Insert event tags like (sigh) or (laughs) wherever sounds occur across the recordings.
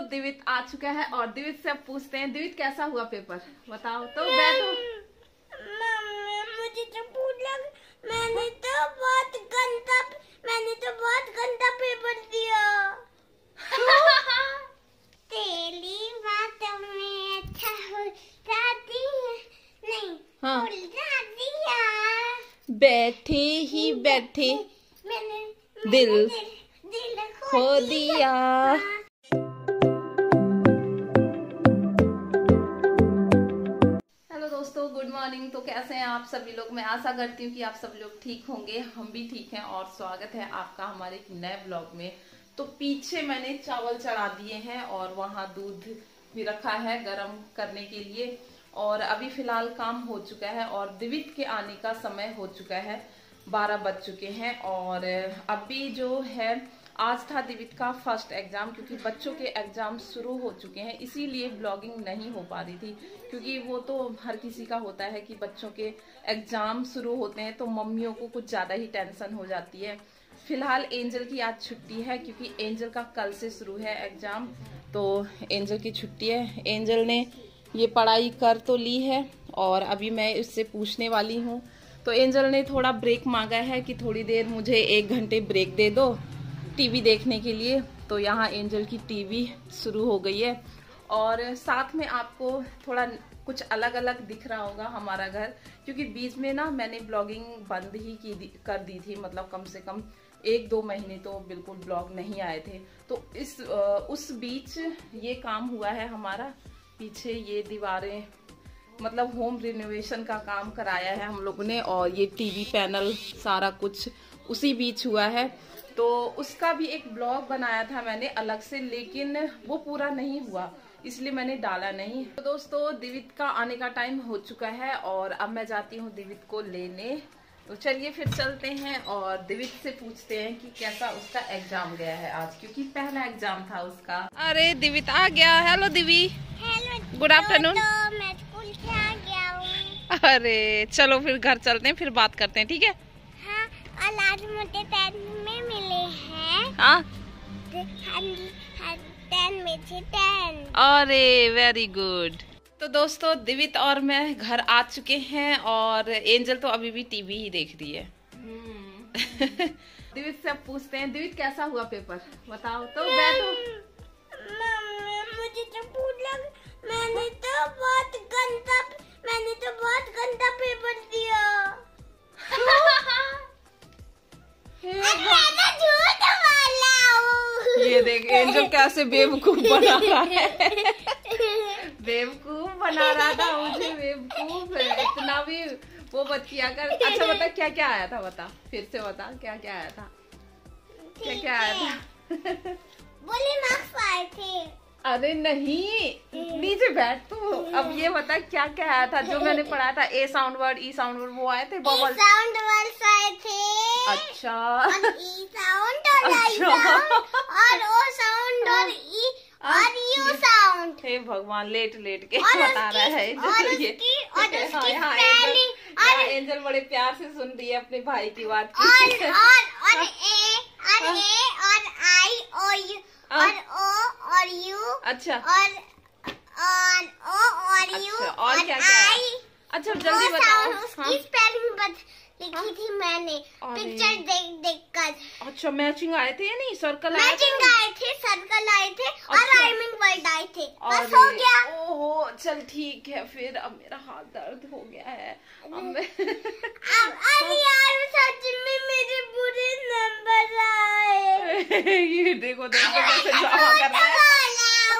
दिवित आ चुका है और दिवित से अब पूछते हैं दिवित कैसा हुआ पेपर बताओ तो बैठो मुझे तो लग मैंने तो बहुत गंदा मैंने तो बहुत गंदा पेपर दिया। तेरी बात में अच्छा हो जाती है। नहीं हाँ। जाती है। बैठे ही बैठे मैंने दिल मैंने दिल, दिल खो दिया। हेलो मॉर्निंग तो कैसे हैं आप सभी लोग? मैं आशा करती हूँ कि आप सब लोग ठीक होंगे। हम भी ठीक हैं और स्वागत है आपका हमारे एक नए ब्लॉग में। तो पीछे मैंने चावल चढ़ा दिए हैं और वहाँ दूध भी रखा है गरम करने के लिए। और अभी फ़िलहाल काम हो चुका है और दिवित के आने का समय हो चुका है। बारह बज चुके हैं और अभी जो है आज था दिवित का फ़र्स्ट एग्ज़ाम, क्योंकि बच्चों के एग्ज़ाम शुरू हो चुके हैं, इसीलिए ब्लॉगिंग नहीं हो पा रही थी, क्योंकि वो तो हर किसी का होता है कि बच्चों के एग्ज़ाम शुरू होते हैं तो मम्मियों को कुछ ज़्यादा ही टेंशन हो जाती है। फ़िलहाल एंजल की आज छुट्टी है, क्योंकि एंजल का कल से शुरू है एग्ज़ाम तो एंजल की छुट्टी है। एंजल ने ये पढ़ाई कर तो ली है, और अभी मैं इससे पूछने वाली हूँ। तो एंजल ने थोड़ा ब्रेक मांगा है कि थोड़ी देर मुझे एक घंटे ब्रेक दे दो टीवी देखने के लिए तो यहाँ एंजल की टीवी शुरू हो गई है। और साथ में आपको थोड़ा कुछ अलग अलग दिख रहा होगा हमारा घर, क्योंकि बीच में ना मैंने ब्लॉगिंग बंद ही की कर दी थी मतलब कम से कम एक दो महीने तो बिल्कुल ब्लॉग नहीं आए थे। तो इस उस बीच ये काम हुआ है हमारा, पीछे ये दीवारें मतलब होम रिनोवेशन का काम कराया है हम लोगों ने और ये टीवी पैनल सारा कुछ उसी बीच हुआ है। तो उसका भी एक ब्लॉग बनाया था मैंने अलग से लेकिन वो पूरा नहीं हुआ इसलिए मैंने डाला नहीं। तो दोस्तों दिवित का आने का टाइम हो चुका है और अब मैं जाती हूँ दिवित को लेने। तो चलिए फिर चलते हैं और दिवित से पूछते हैं कि कैसा उसका एग्ज़ाम गया है आज क्योंकि पहला एग्ज़ाम था उसका। अरे दिवित आ गया। Hello Divi good afternoon school से आ गया हूँ। अरे चलो फिर घर चलते हैं फिर बात करते हैं ठीक है? हाँ और आज मुझे टेन में मिले हैं। हाँ? टेन में से टेन। अरे वेरी गुड तो दोस्तों दिवित और मैं घर आ चुके हैं और एंजल तो अभी भी टीवी ही देख रही है। (laughs) दिवित से अब पूछते हैं दिवित कैसा हुआ पेपर? बताओ तो बैठो। मम्मी मुझे तो भूख लग मैंने तो बहुत गंदा मैंने तो बहुत गंदा पेपर दिया। मैं झूठ बोला। ये देख एंजल कैसे बेवकूफ़ बना रहा है। बेवकूफ़ बना रहा था मुझे बेवकूफ़ है। इतना भी वो मत किया कर। अच्छा बता क्या क्या आया था बता। फिर से बता क्या क्या आया था? क्या क्या आया था? बोले मार्क्स आए थे। अरे नहीं नीचे बैठ तू। अब ये बता क्या क्या आया था? जो मैंने पढ़ाया था A sound word E sound word वो आए थे? बबल साउंड वर्ड्स आए थे। अच्छा। और ई साउंड और आई अच्छा। साउंड और ओ साउंड और ई (laughs) और यू साउंड हे भगवान लेट लेट के बता रहा है और ये- उसकी- और (laughs) हाँ, एंजल एंजल बड़े प्यार से सुन रही है अपने भाई की बात और और और (laughs) ए और ए और आई और यू हाँ। और ओ और यू अच्छा। और और ओ और यू अच्छा, और क्या क्या? है? अच्छा जल्दी बताओ। हाँ। उसकी स्पेलिंग बत लिखी थी मैंने पिक्चर देख देख कर अच्छा मैचिंग आए थे या नहीं? सर्कल आए थे? मैचिंग आए थे सर्कल आए थे और अच्छा। राइमिंग वर्ड आए थे। बस हो गया। ओहो चल ठीक है फिर। अब मेरा हाथ दर्द हो गया है। अब मैं अब अरे यार सच में मेरे बुरे नंबर आए। (laughs) ये देखो देखो कैसे ड्रामा कर रहा है।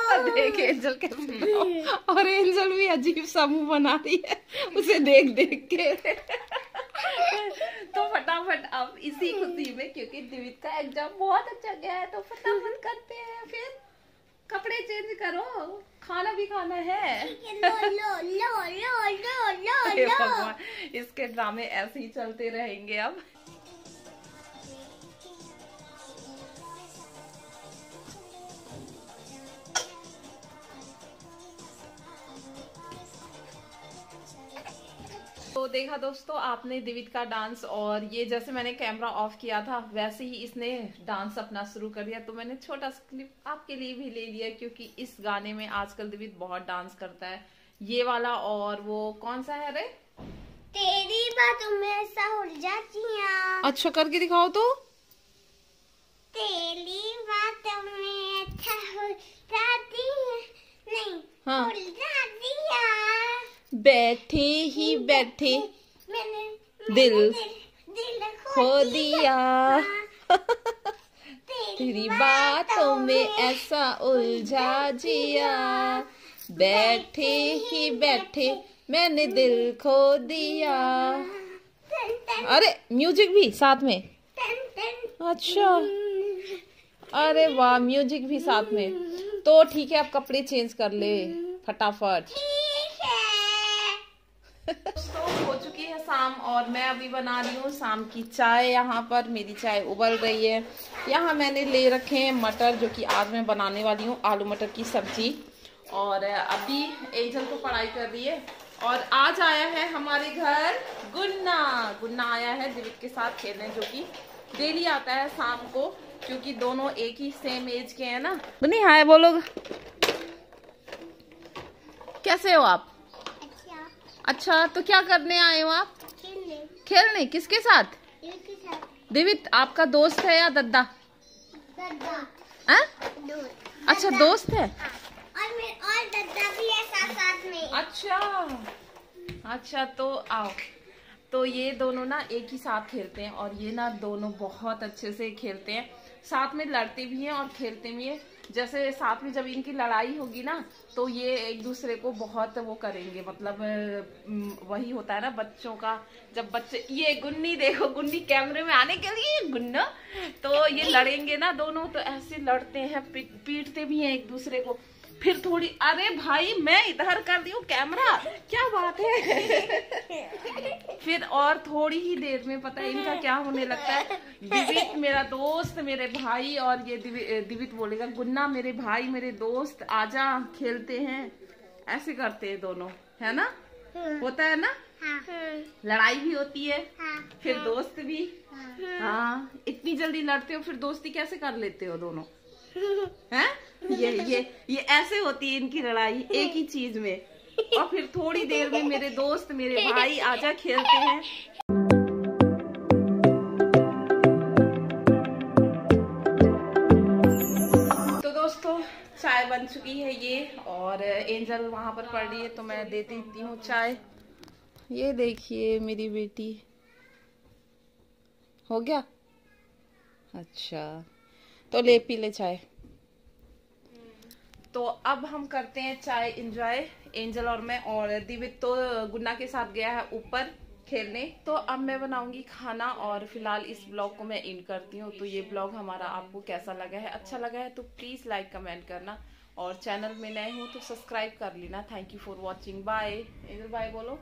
(laughs) देख एंजल कैसे (laughs) और एंजल भी अजीब सा मुँह बना रही है। उसे देख देख के। (laughs) तो फटाफट अब इसी खुशी में क्योंकि दिवित का एग्ज़ाम बहुत अच्छा गया है तो फटाफट करते हैं फिर। कपड़े चेंज करो। खाना भी खाना है। लो लो लो लो लो लो। लो इसके ड्रामे ऐसे ही चलते रहेंगे अब। देखा दोस्तों आपने दिवित का डांस और ये जैसे मैंने कैमरा ऑफ़ किया था वैसे ही इसने डांस अपना शुरू कर दिया। तो मैंने छोटा सा क्लिप आपके लिए भी ले लिया क्योंकि इस गाने में आजकल दिवित बहुत डांस करता है। ये वाला और वो कौन सा है रे? तेरी बातों में ऐसा जाती अच्छा करके दिखाओ तो। तेरी बातों में अच्छा नहीं है। बैठे ही बैठे दिल खो दिया। तेरी बातों में ऐसा उलझा जिया। बैठे ही बैठे मैंने दिल खो दिया। अरे म्यूज़िक भी साथ में? अच्छा। अरे वाह म्यूज़िक भी साथ में। तो ठीक है, आप कपड़े चेंज कर ले, फटाफट। दोस्तों, हो चुकी है शाम और मैं अभी बना रही हूँ शाम की चाय। यहाँ पर मेरी चाय उबल रही है। यहाँ मैंने ले रखे हैं मटर, जो कि आज मैं बनाने वाली हूँ, आलू मटर की सब्ज़ी। और अभी एंजल तो पढ़ाई कर रही है। और आज आया है हमारे घर गुन्ना। गुन्ना आया है दिवित के साथ खेलने, जो कि डेली आता है शाम को, क्योंकि दोनों एक ही सेम एज के हैं ना। गुन्नी हाय, बोलो। कैसे हो आप? अच्छा तो क्या करने आए हो आप? खेलने। खेलने? किसके साथ? दिवित आपका दोस्त है या दद्दा? दद्दा। अच्छा दोस्त है? और और दद्दा भी है साथ साथ में। अच्छा। अच्छा तो आओ। तो ये दोनों ना एक ही साथ खेलते हैं और ये ना दोनों बहुत अच्छे से खेलते हैं। साथ में लड़ते भी हैं और खेलते भी हैं। जैसे साथ में जब इनकी लड़ाई होगी ना तो ये एक दूसरे को बहुत वो करेंगे मतलब वही होता है ना बच्चों का, जब बच्चे, ये गुन्नी देखो, गुन्नी कैमरे में आने के लिए, गुन्ना। तो ये लड़ेंगे ना दोनों तो ऐसे लड़ते हैं पीटते भी हैं एक दूसरे को। फिर थोड़ी अरे भाई मैं इधर कर रही हूँ कैमरा। क्या बात है? फिर और थोड़ी ही देर में पता है इनका क्या होने लगता है। दिवित मेरा दोस्त मेरे भाई और ये दिवित बोलेगा गुन्ना मेरे भाई मेरे दोस्त आजा खेलते हैं। ऐसे करते हैं दोनों है ना? होता है ना? हाँ। लड़ाई भी होती है हाँ। फिर हाँ। दोस्त भी। हाँ इतनी जल्दी लड़ते हो फिर दोस्ती कैसे कर लेते हो दोनों? (laughs) हैं? ये ये ये ऐसे होती है इनकी लड़ाई, एक ही चीज़ में। और फिर थोड़ी देर में मेरे दोस्त, मेरे भाई आजा खेलते हैं। तो दोस्तों, चाय बन चुकी है ये, और एंजल वहाँ पर पड़ रही है तो मैं दे देती हूँ चाय। ये देखिए मेरी बेटी। हो गया? अच्छा। तो ले, पी ले चाय। तो अब हम करते हैं चाय एंजॉय एंजल और मैं और दिवित तो गुन्ना के साथ गया है ऊपर खेलने। तो अब मैं बनाऊँगी खाना और फ़िलहाल इस ब्लॉग को मैं इन करती हूँ। तो ये ब्लॉग हमारा आपको कैसा लगा है? अच्छा लगा है तो प्लीज़ लाइक कमेंट करना। और चैनल में नए हो तो सब्सक्राइब कर लेना। Thank you for watching bye Angel bye बोलो।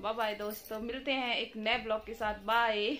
बाय बाय दोस्तों। मिलते हैं एक नए ब्लॉग के साथ। बाय